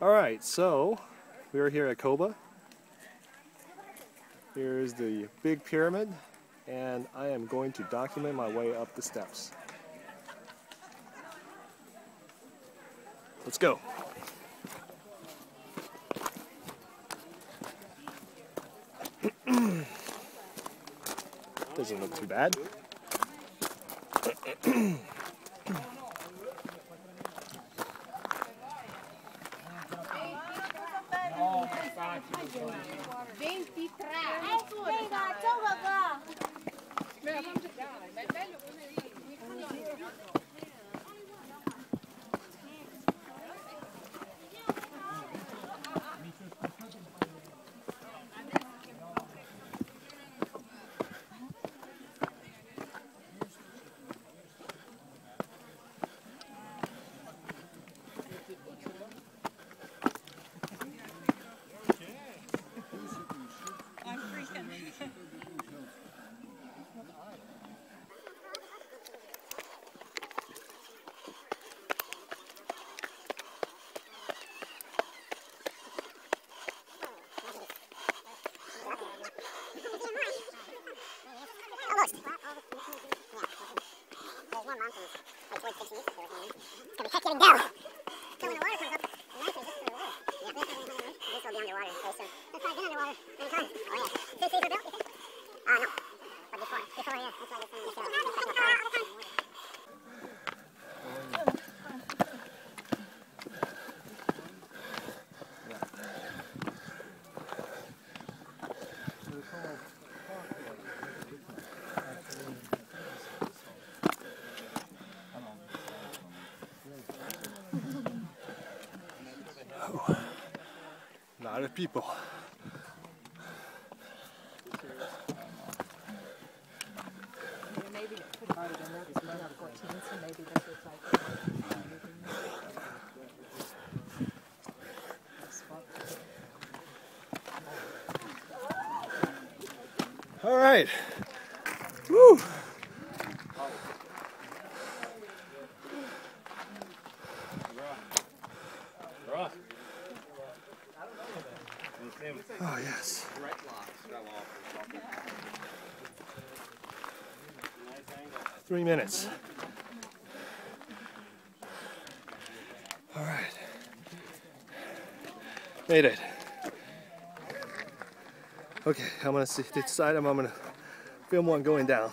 Alright, so we are here at Coba. Here's the big pyramid, and I am going to document my way up the steps. Let's go. Doesn't look too bad. 23. Eh sì, ma ciao papà. Beh, ma è bello come lì. Towards 15 It's gonna be heck getting down. So when the water comes up, eventually this is the water. Yeah, this will be underwater very soon. That's probably been underwater many times. Oh yeah. Since these were built? Uh, no. This is like. All right. Woo. Oh yes. Three minutes. All right. Made it. Okay, I'm gonna see, decide I'm gonna film one going down.